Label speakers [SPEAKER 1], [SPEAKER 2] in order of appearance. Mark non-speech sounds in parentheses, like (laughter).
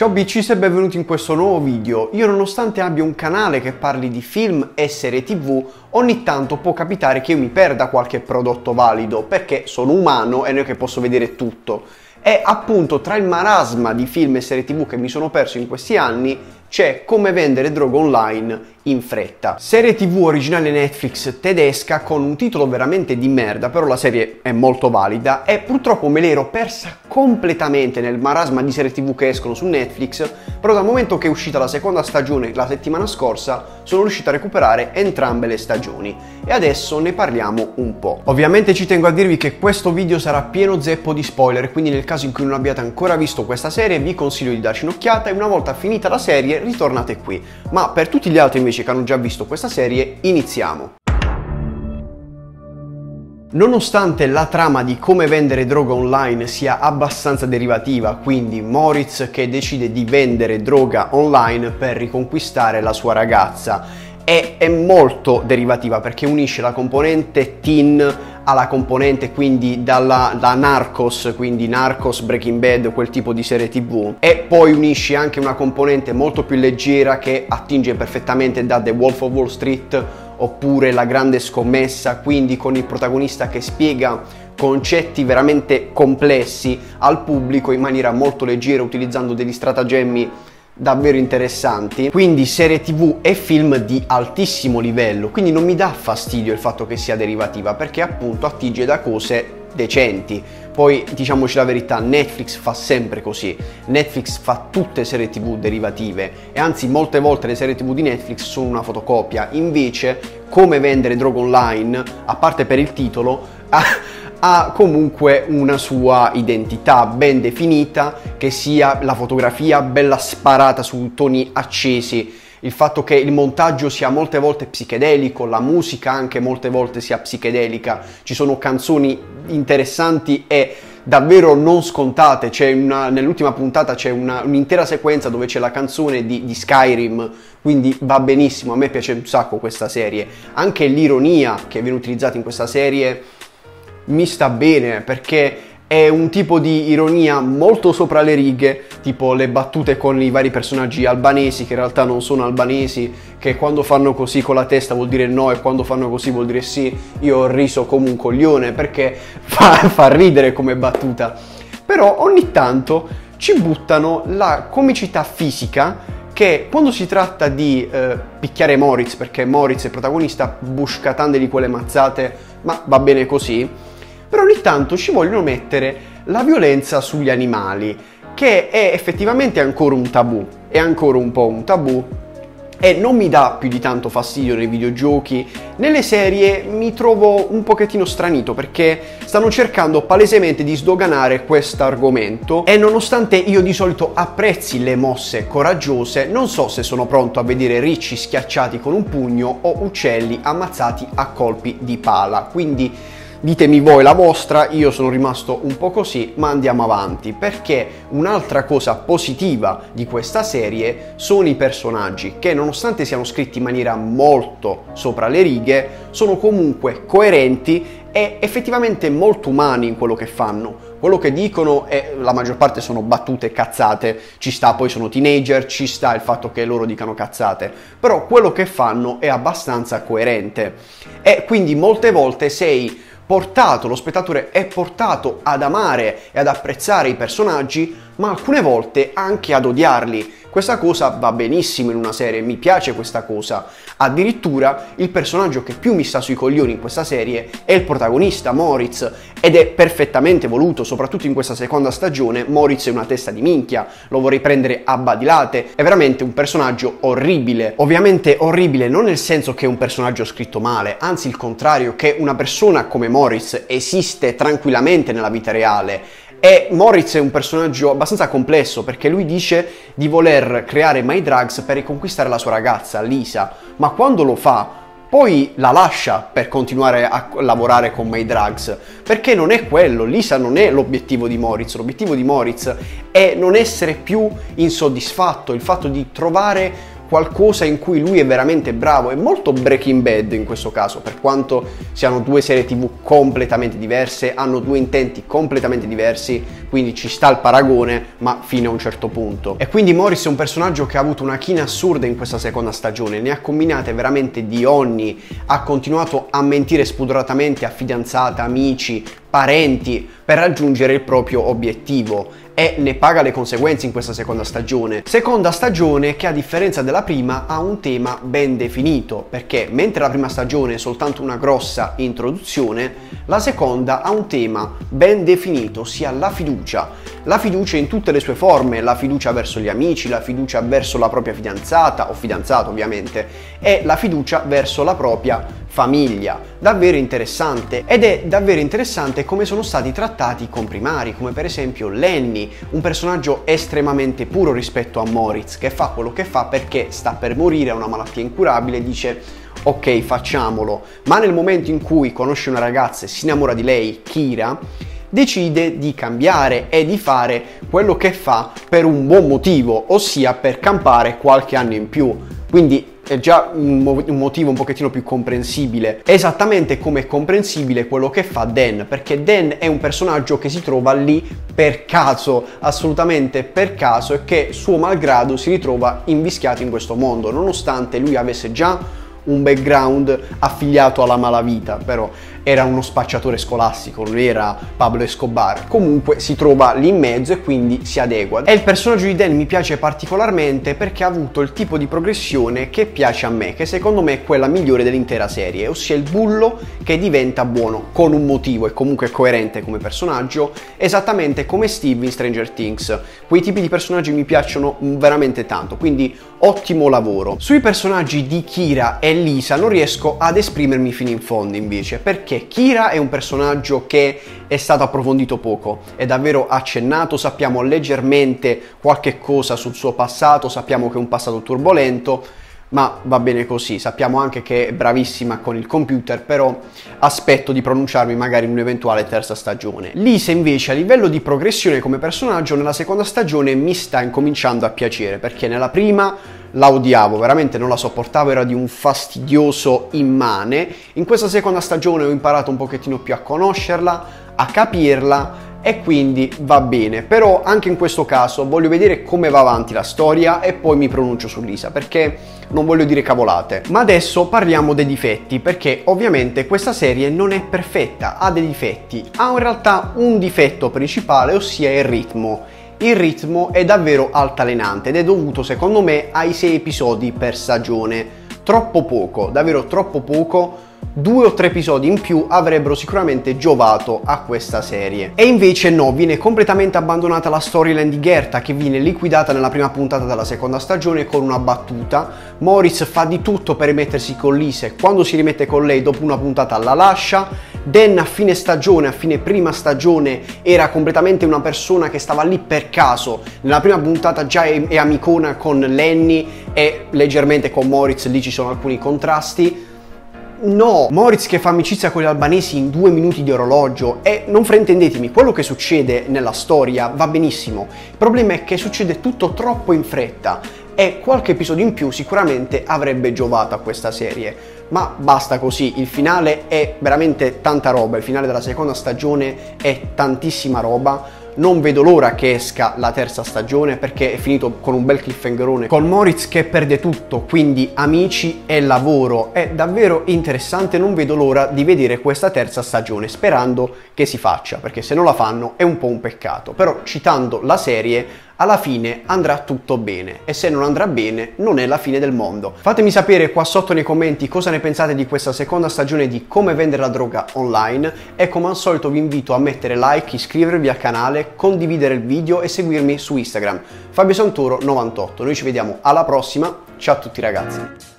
[SPEAKER 1] Ciao BCs e benvenuti in questo nuovo video. Io nonostante abbia un canale che parli di film e serie tv, ogni tanto può capitare che io mi perda qualche prodotto valido, perché sono umano e non è che posso vedere tutto. E appunto tra il marasma di film e serie tv che mi sono perso in questi anni, c'è Come vendere droga online in fretta. Serie tv originale Netflix tedesca con un titolo veramente di merda, però la serie è molto valida e purtroppo me l'ero persa completamente nel marasma di serie tv che escono su Netflix, però dal momento che è uscita la seconda stagione la settimana scorsa sono riuscito a recuperare entrambe le stagioni e adesso ne parliamo un po'. Ovviamente ci tengo a dirvi che questo video sarà pieno zeppo di spoiler, quindi nel caso in cui non abbiate ancora visto questa serie vi consiglio di darci un'occhiata e una volta finita la serie ritornate qui. Ma per tutti gli altri invece che hanno già visto questa serie, iniziamo. Nonostante la trama di come vendere droga online sia abbastanza derivativa, quindi Moritz che decide di vendere droga online per riconquistare la sua ragazza, è, è molto derivativa perché unisce la componente teen alla componente quindi dalla, da Narcos, quindi Narcos, Breaking Bad, quel tipo di serie tv e poi unisce anche una componente molto più leggera che attinge perfettamente da The Wolf of Wall Street oppure La grande scommessa, quindi con il protagonista che spiega concetti veramente complessi al pubblico in maniera molto leggera utilizzando degli stratagemmi davvero interessanti, quindi serie tv e film di altissimo livello, quindi non mi dà fastidio il fatto che sia derivativa perché appunto attinge da cose decenti. Poi diciamoci la verità, Netflix fa sempre così. Netflix fa tutte serie TV derivative e anzi molte volte le serie TV di Netflix sono una fotocopia. Invece, come vendere droga online, a parte per il titolo, (laughs) ha comunque una sua identità ben definita, che sia la fotografia bella sparata su toni accesi, il fatto che il montaggio sia molte volte psichedelico, la musica anche molte volte sia psichedelica, ci sono canzoni interessanti e davvero non scontate, una, nell'ultima puntata c'è una, un'intera sequenza dove c'è la canzone di, di, Skyrim, quindi va benissimo, a me piace un sacco questa serie, anche l'ironia che viene utilizzata in questa serie mi sta bene perché è un tipo di ironia molto sopra le righe, tipo le battute con i vari personaggi albanesi che in realtà non sono albanesi, che quando fanno così con la testa vuol dire no e quando fanno così vuol dire sì. Io ho riso come un coglione perché (laughs) fa, fa ridere come battuta. Però ogni tanto ci buttano la comicità fisica che quando si tratta di eh, picchiare Moritz, perché Moritz è protagonista, buscatandogli quelle mazzate, ma va bene così, però ogni tanto ci vogliono mettere la violenza sugli animali, che è effettivamente ancora un tabù, è ancora un po' un tabù e non mi dà più di tanto fastidio nei videogiochi. Nelle serie mi trovo un pochettino stranito perché stanno cercando palesemente di sdoganare questo argomento e nonostante io di solito apprezzi le mosse coraggiose, non so se sono pronto a vedere ricci schiacciati con un pugno o uccelli ammazzati a colpi di pala. Quindi Ditemi voi la vostra, io sono rimasto un po' così, ma andiamo avanti, perché un'altra cosa positiva di questa serie sono i personaggi, che nonostante siano scritti in maniera molto sopra le righe, sono comunque coerenti e effettivamente molto umani in quello che fanno. Quello che dicono è la maggior parte sono battute cazzate, ci sta poi sono teenager, ci sta il fatto che loro dicano cazzate, però quello che fanno è abbastanza coerente. E quindi molte volte sei portato, lo spettatore è portato ad amare e ad apprezzare i personaggi, ma alcune volte anche ad odiarli. Questa cosa va benissimo in una serie, mi piace questa cosa. Addirittura il personaggio che più mi sta sui coglioni in questa serie è il protagonista, Moritz, ed è perfettamente voluto, soprattutto in questa seconda stagione. Moritz è una testa di minchia, lo vorrei prendere a badilate, è veramente un personaggio orribile. Ovviamente orribile non nel senso che è un personaggio scritto male, anzi il contrario, che una persona come Moritz esiste tranquillamente nella vita reale e Moritz è un personaggio abbastanza complesso perché lui dice di voler creare My Drugs per riconquistare la sua ragazza, Lisa, ma quando lo fa poi la lascia per continuare a lavorare con My Drugs, perché non è quello, Lisa non è l'obiettivo di Moritz, l'obiettivo di Moritz è non essere più insoddisfatto, il fatto di trovare qualcosa in cui lui è veramente bravo, è molto Breaking Bad in questo caso, per quanto siano due serie tv completamente diverse, hanno due intenti completamente diversi, quindi ci sta il paragone, ma fino a un certo punto. E quindi Morris è un personaggio che ha avuto una china assurda in questa seconda stagione, ne ha combinate veramente di ogni, ha continuato a mentire spudoratamente a fidanzate, amici, parenti per raggiungere il proprio obiettivo e ne paga le conseguenze in questa seconda stagione. Seconda stagione che a differenza della prima ha un tema ben definito, perché mentre la prima stagione è soltanto una grossa introduzione, la seconda ha un tema ben definito, ossia la fiducia. La fiducia in tutte le sue forme, la fiducia verso gli amici, la fiducia verso la propria fidanzata o fidanzato ovviamente, e la fiducia verso la propria famiglia. Davvero interessante. Ed è davvero interessante come sono stati trattati i comprimari, come per esempio Lenny, un personaggio estremamente puro rispetto a Moritz, che fa quello che fa perché sta per morire, ha una malattia incurabile e dice ok facciamolo, ma nel momento in cui conosce una ragazza e si innamora di lei, Kira, decide di cambiare e di fare quello che fa per un buon motivo, ossia per campare qualche anno in più. Quindi è già un, motivo un pochettino più comprensibile. Esattamente come è comprensibile quello che fa Dan, perché Dan è un personaggio che si trova lì per caso, assolutamente per caso, e che suo malgrado si ritrova invischiato in questo mondo, nonostante lui avesse già un background affiliato alla malavita, però era uno spacciatore scolastico, non era Pablo Escobar. Comunque si trova lì in mezzo e quindi si adegua. E il personaggio di Dan mi piace particolarmente perché ha avuto il tipo di progressione che piace a me, che secondo me è quella migliore dell'intera serie, ossia il bullo che diventa buono con un motivo e comunque coerente come personaggio, esattamente come Steve in Stranger Things. Quei tipi di personaggi mi piacciono veramente tanto, quindi ottimo lavoro. Sui personaggi di Kira e Lisa non riesco ad esprimermi fino in fondo invece, perché perché Kira è un personaggio che è stato approfondito poco, è davvero accennato, sappiamo leggermente qualche cosa sul suo passato, sappiamo che è un passato turbolento, ma va bene così, sappiamo anche che è bravissima con il computer, però aspetto di pronunciarmi magari in un'eventuale terza stagione. Lisa invece a livello di progressione come personaggio nella seconda stagione mi sta incominciando a piacere, perché nella prima la odiavo, veramente non la sopportavo, era di un fastidioso immane. In questa seconda stagione ho imparato un pochettino più a conoscerla, a capirla e quindi va bene. Però anche in questo caso voglio vedere come va avanti la storia e poi mi pronuncio su Lisa perché non voglio dire cavolate. Ma adesso parliamo dei difetti perché ovviamente questa serie non è perfetta, ha dei difetti. Ha in realtà un difetto principale, ossia il ritmo il ritmo è davvero altalenante ed è dovuto secondo me ai 6 episodi per stagione. Troppo poco, davvero troppo poco due o tre episodi in più avrebbero sicuramente giovato a questa serie. E invece no, viene completamente abbandonata la storyline di Gerta che viene liquidata nella prima puntata della seconda stagione con una battuta. Morris fa di tutto per rimettersi con Lisa e quando si rimette con lei dopo una puntata la lascia. Dan a fine stagione, a fine prima stagione, era completamente una persona che stava lì per caso. Nella prima puntata già è, è amicona con Lenny e leggermente con Moritz, lì ci sono alcuni contrasti No, Moritz che fa amicizia con gli albanesi in due minuti di orologio e non fraintendetemi, quello che succede nella storia va benissimo. Il problema è che succede tutto troppo in fretta e qualche episodio in più sicuramente avrebbe giovato a questa serie. Ma basta così, il finale è veramente tanta roba, il finale della seconda stagione è tantissima roba non vedo l'ora che esca la terza stagione perché è finito con un bel cliffhangerone con Moritz che perde tutto, quindi amici e lavoro. È davvero interessante, non vedo l'ora di vedere questa terza stagione, sperando che si faccia, perché se non la fanno è un po' un peccato. Però citando la serie, alla fine andrà tutto bene e se non andrà bene non è la fine del mondo. Fatemi sapere qua sotto nei commenti cosa ne pensate di questa seconda stagione di come vendere la droga online e come al solito vi invito a mettere like, iscrivervi al canale, condividere il video e seguirmi su Instagram. Fabio Santoro 98. Noi ci vediamo alla prossima. Ciao a tutti ragazzi.